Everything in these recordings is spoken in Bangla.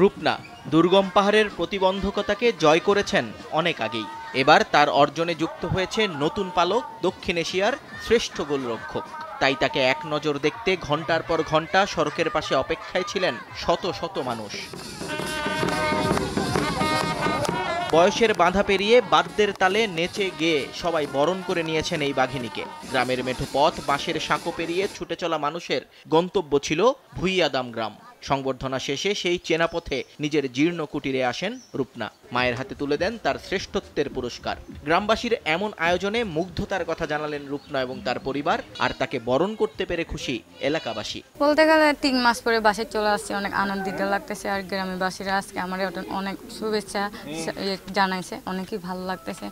রূপনা দুর্গম পাহাড়ের প্রতিবন্ধকতাকে জয় করেছেন অনেক আগেই। এবার তার অর্জনে যুক্ত হয়েছে নতুন পালক, দক্ষিণ এশিয়ার শ্রেষ্ঠ গোলরক্ষক। তাই তাকে এক নজর দেখতে ঘণ্টার পর ঘণ্টা সড়কের পাশে অপেক্ষায় ছিলেন শত শত মানুষ। বয়সের বাধা পেরিয়ে বাদ্যের তালে নেচে গেয়ে সবাই বরণ করে নিয়েছেন এই বাঘিনীকে। গ্রামের মেঠো পথ বাঁশের সাঁকো পেরিয়ে ছুটে চলা মানুষের গন্তব্য ছিল ভুইয়াদাম গ্রাম। সংবর্ধনা শেষে সেই চেনা পথে নিজের জীর্ণ কুটিরে আসেন রূপনা। মায়ের হাতে তুলে দেন তার শ্রেষ্ঠত্বের পুরস্কার। গ্রামবাসীর এমন আয়োজনে মুগ্ধতার কথা জানালেন রূপনা এবং তার পরিবার আর তাকে বরণ করতে পেরে খুশি এলাকাবাসী। বলতে গেলে তিন মাস পরে বাসায় চলে আসছি অনেক আনন্দিত লাগতেছে আর গ্রামবাসীরা আজকে আমার অনেক শুভেচ্ছা জানাইছে অনেকই ভালো লাগতেছে।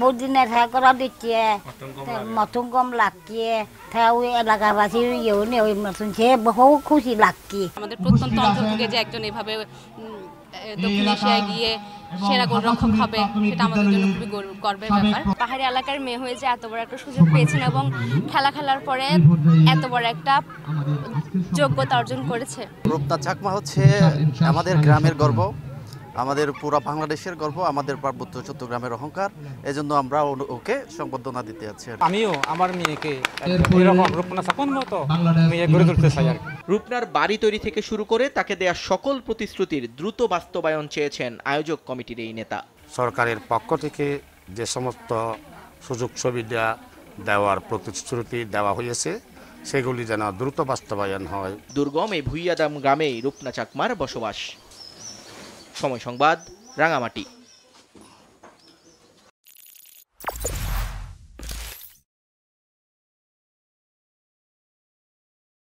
বহুত দিনে ঠাই করা দিচ্ছে মতন কম লাগছে ঠাই ওই এলাকাবাসীর ইয়েও ওই মতন সে বহু খুশি লাগছে। আমাদের অঞ্চল থেকে যে একজন এভাবে দক্ষিণ এশিয়ায় গিয়ে সেরা গোলরক্ষক হবে সেটা আমাদের জন্য খুবই গর্বের ব্যাপার। পাহাড়ি এলাকার মেয়ে হয়ে যে এত বড় একটা সুযোগ পেয়েছেন এবং খেলা খেলার পরে এত বড় একটা যোগ্যতা অর্জন করেছে। রূপতা চাকমা হচ্ছে আমাদের গ্রামের গর্ব। আমাদের পুরো বাংলাদেশের গর্ব আমাদের পার্বত্য চট্টগ্রামের অহংকার এজন্য আমরা ও- ওকে সংবর্ধনা দিতে যাচ্ছি আমিও আমার মেয়েকে এরকম রূপনা সাপন মতো মেয়ে গড়ে তুলতে চাই আর রূপনার বাড়ি তৈরি থেকে শুরু করে তাকে দেয়া সকল প্রতিশ্রুতির দ্রুত বাস্তবায়ন চেয়েছেন আয়োজক কমিটির এই নেতা। সরকারের পক্ষ থেকে যে সমস্ত সুযোগ সুবিধা দেওয়ার প্রতিশ্রুতি দেওয়া হয়েছে সেগুলি যেন দ্রুত বাস্তবায়ন হয়। দুর্গম এই ভুইয়াদাম গ্রামেই রূপনা চাকমার বসবাস। সময় সংবাদ রাঙামাটি।